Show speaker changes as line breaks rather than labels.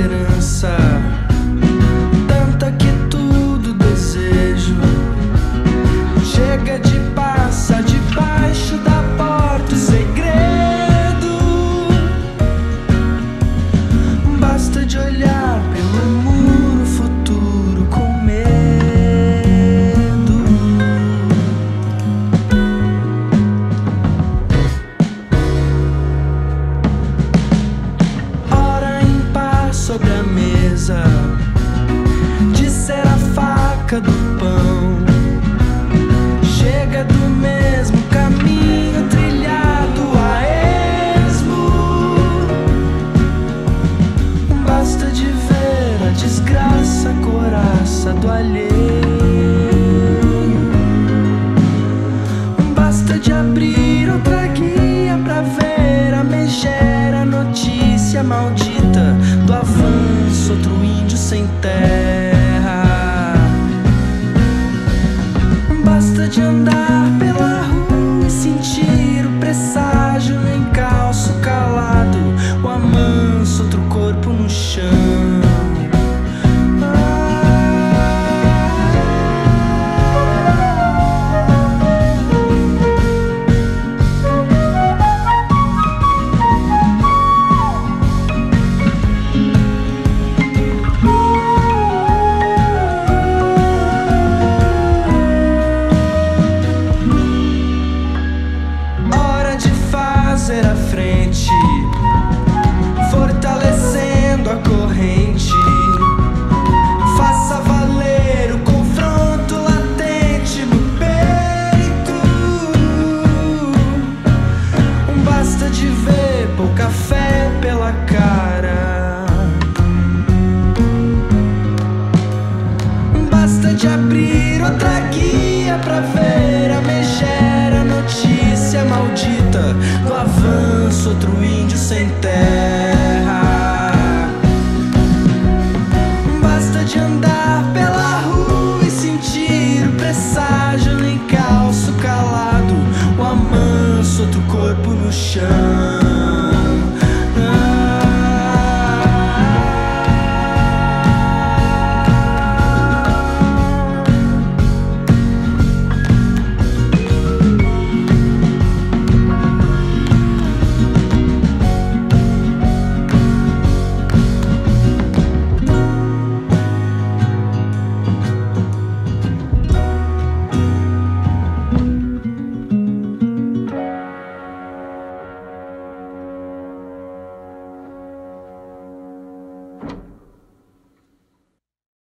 esperança. Tanta é que tudo desejo. Chega de passa debaixo da porta o segredo. Basta de olhar. incredible Basta de andar será frio.